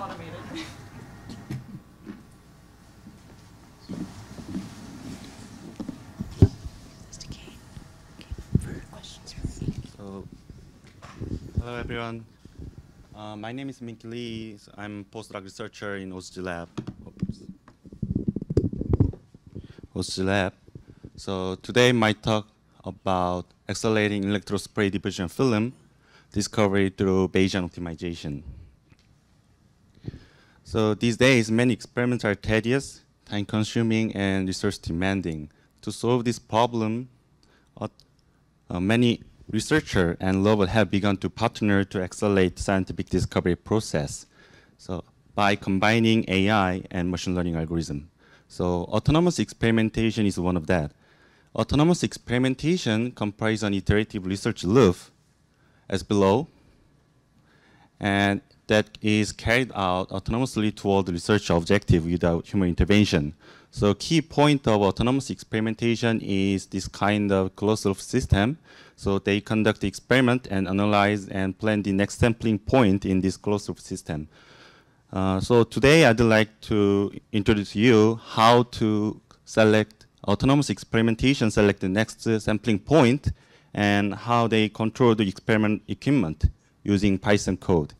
automated. So, hello everyone. Uh, my name is Minki Lee. So I'm a postdoc researcher in Osuji Lab. Oops. Osuji Lab. So today my talk about accelerating electrospray deposition film discovery through Bayesian optimization. So these days, many experiments are tedious, time-consuming, and resource-demanding. To solve this problem, uh, uh, many researchers and lovers have begun to partner to accelerate scientific discovery process. So by combining AI and machine learning algorithm. So autonomous experimentation is one of that. Autonomous experimentation comprises an iterative research loop as below, and that is carried out autonomously toward the research objective without human intervention. So key point of autonomous experimentation is this kind of closed loop system. So they conduct the experiment and analyze and plan the next sampling point in this closed loop system. Uh, so today I'd like to introduce you how to select autonomous experimentation, select the next uh, sampling point, and how they control the experiment equipment using Python code.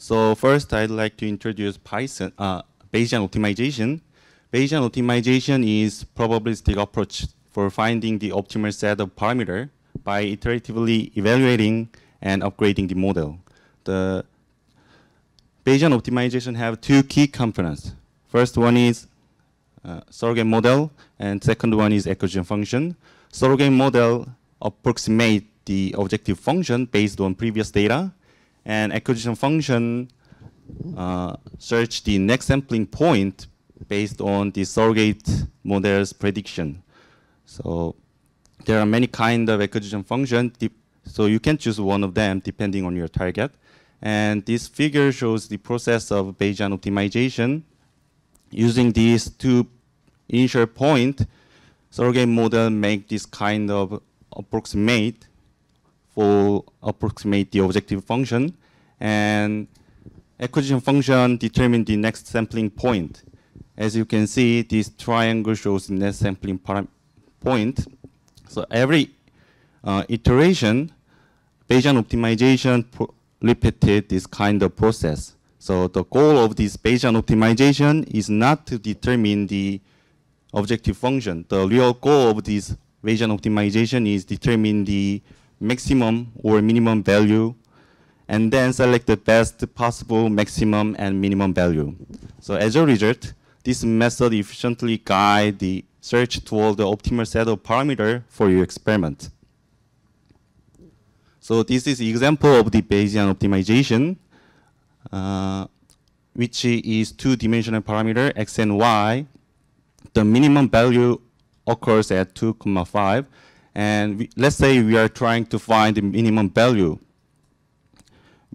So first, I'd like to introduce Python, uh, Bayesian optimization. Bayesian optimization is probabilistic approach for finding the optimal set of parameter by iteratively evaluating and upgrading the model. The Bayesian optimization have two key components. First one is uh, surrogate model, and second one is acquisition function. Surrogate model approximate the objective function based on previous data, and acquisition function uh, search the next sampling point based on the surrogate model's prediction. So there are many kind of acquisition function, so you can choose one of them depending on your target. And this figure shows the process of Bayesian optimization. Using these two initial point, surrogate model make this kind of approximate for approximate the objective function, and acquisition function determine the next sampling point. As you can see, this triangle shows the next sampling point. So every uh, iteration, Bayesian optimization repeated this kind of process. So the goal of this Bayesian optimization is not to determine the objective function. The real goal of this Bayesian optimization is determine the maximum or minimum value and then select the best possible maximum and minimum value. So as a result, this method efficiently guide the search toward the optimal set of parameter for your experiment. So this is example of the Bayesian optimization, uh, which is two-dimensional parameter x and y. The minimum value occurs at 2,5 and we, let's say we are trying to find the minimum value.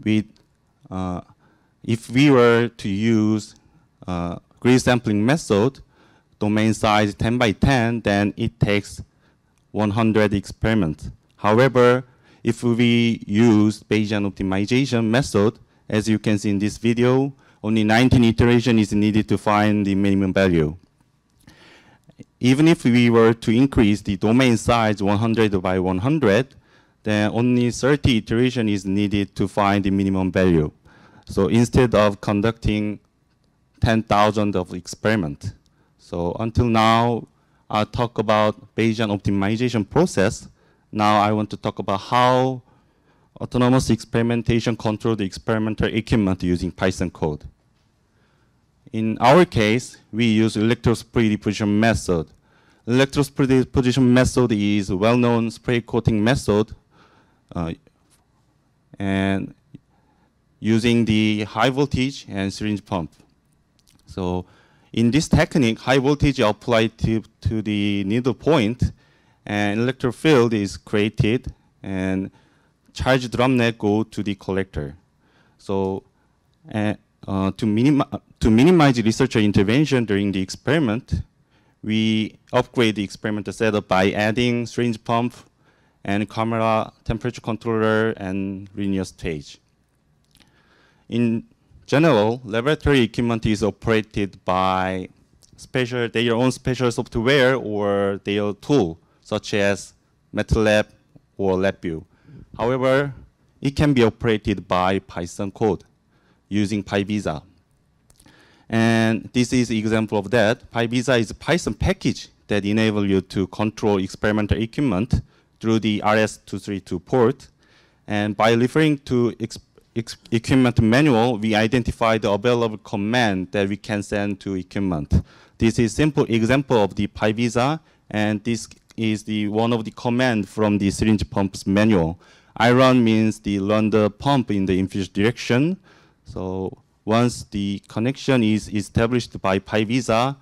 With, uh, if we were to use uh, grid sampling method, domain size 10 by 10, then it takes 100 experiments. However, if we use Bayesian optimization method, as you can see in this video, only 19 iteration is needed to find the minimum value even if we were to increase the domain size 100 by 100, then only 30 iteration is needed to find the minimum value. So instead of conducting 10,000 of experiment. So until now, I talk about Bayesian optimization process. Now I want to talk about how autonomous experimentation control the experimental equipment using Python code. In our case, we use electrospray deposition method. Electrospray deposition method is a well-known spray coating method uh, and using the high voltage and syringe pump. So in this technique, high voltage applied to, to the needle point and electric field is created and charge droplet go to the collector. So uh, to, minimi to minimize researcher intervention during the experiment, we upgrade the experimental setup by adding syringe pump and camera temperature controller and linear stage. in general, laboratory equipment is operated by special, their own special software or their tool, such as MATLAB or LabVIEW. However, it can be operated by Python code using PyVisa. And this is example of that. PyVisa is a Python package that enable you to control experimental equipment through the RS-232 port. And by referring to equipment manual, we identify the available command that we can send to equipment. This is simple example of the PyVisa, and this is the one of the command from the syringe pump's manual. iRun means the run the pump in the infusion direction. So once the connection is established by PyVisa,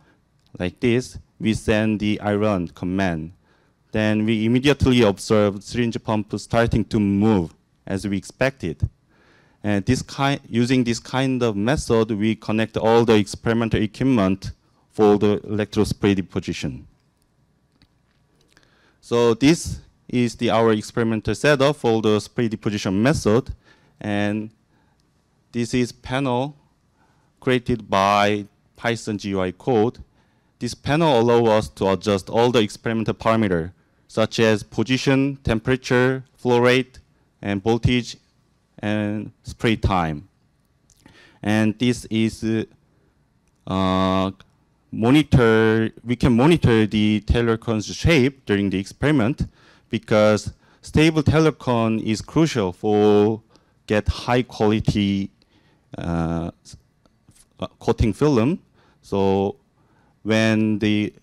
like this, we send the iRun command. Then we immediately observe syringe pump starting to move as we expected. And this kind, using this kind of method, we connect all the experimental equipment for the electrospray deposition. So this is the our experimental setup for the spray deposition method, and this is panel created by Python GUI code. This panel allows us to adjust all the experimental parameters, such as position, temperature, flow rate, and voltage, and spray time. And this is uh, monitor, we can monitor the Taylor cone's shape during the experiment because stable Taylor cone is crucial for get high quality Uh, coating film. So when the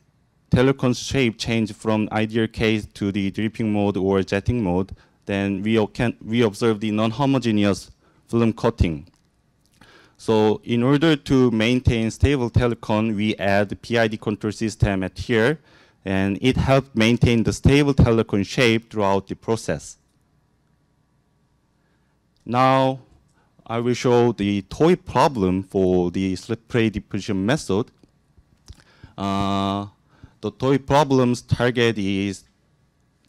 cone's shape change from ideal case to the dripping mode or jetting mode, then we, can, we observe the non-homogeneous film coating. So in order to maintain stable Taylor cone, we add PID control system at here, and it helps maintain the stable Taylor cone shape throughout the process. Now, I will show the toy problem for the spray deposition method. Uh, the toy problem's target is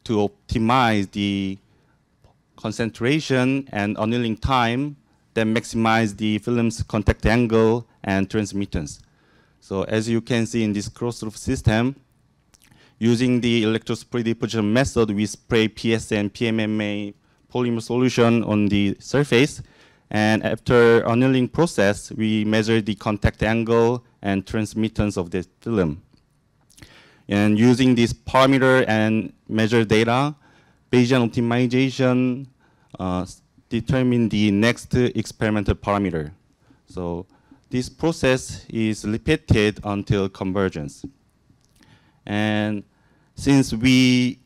to optimize the concentration and annealing time that maximize the film's contact angle and transmittance. So as you can see in this closed-loop system, using the electrospray deposition method, we spray PS and PMMA polymer solution on the surface. And after annealing process, we measure the contact angle and transmittance of the film. And using this parameter and measure data, Bayesian optimization uh, determine the next experimental parameter. So this process is repeated until convergence. And since we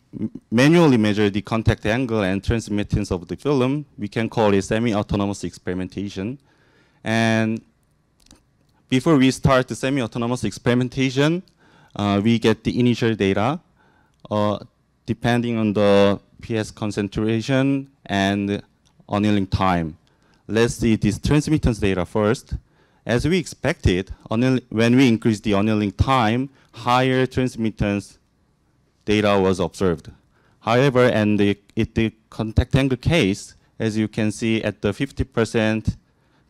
manually measure the contact angle and transmittance of the film, we can call it semi-autonomous experimentation. And before we start the semi-autonomous experimentation, uh, we get the initial data uh, depending on the PS concentration and annealing time. Let's see this transmittance data first. As we expected, when we increase the annealing time, higher transmittance data was observed. However, in the, the contact angle case, as you can see at the 50%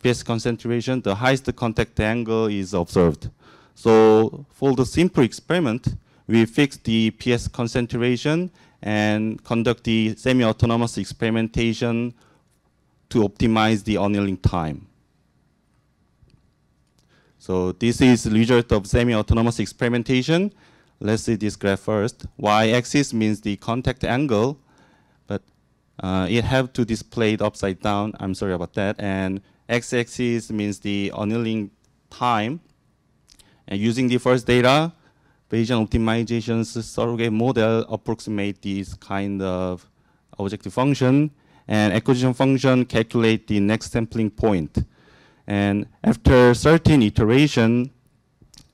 PS concentration, the highest contact angle is observed. So for the simple experiment, we fix the PS concentration and conduct the semi-autonomous experimentation to optimize the annealing time. So this is the result of semi-autonomous experimentation. Let's see this graph first. Y-axis means the contact angle, but uh, it have to display it upside down. I'm sorry about that. And x-axis means the annealing time. And using the first data, Bayesian optimization's surrogate model approximate this kind of objective function and acquisition function calculate the next sampling point. And after certain iteration,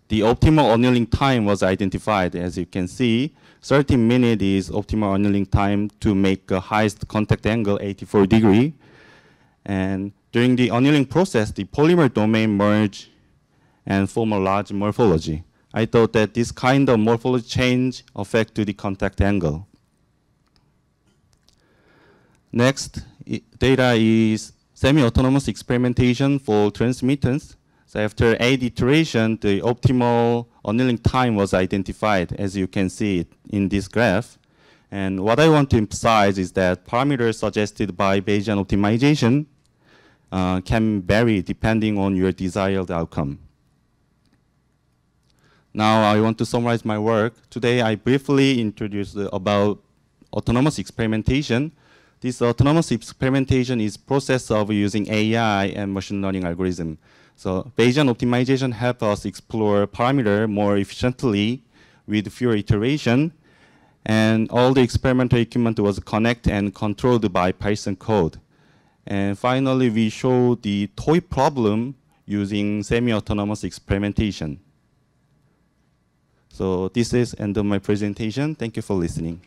the optimal annealing time was identified. As you can see, 13 minutes is optimal annealing time to make the highest contact angle 84 degree. And during the annealing process, the polymer domain merge and form a large morphology. I thought that this kind of morphology change affect to the contact angle. Next, data is semi-autonomous experimentation for transmittance. So after eight iteration, the optimal annealing time was identified, as you can see in this graph. And what I want to emphasize is that parameters suggested by Bayesian optimization uh, can vary depending on your desired outcome. Now I want to summarize my work. Today I briefly introduced about autonomous experimentation. This autonomous experimentation is process of using AI and machine learning algorithm. So Bayesian optimization help us explore parameter more efficiently with fewer iteration. And all the experimental equipment was connected and controlled by Python code. And finally, we show the toy problem using semi-autonomous experimentation. So this is end of my presentation. Thank you for listening.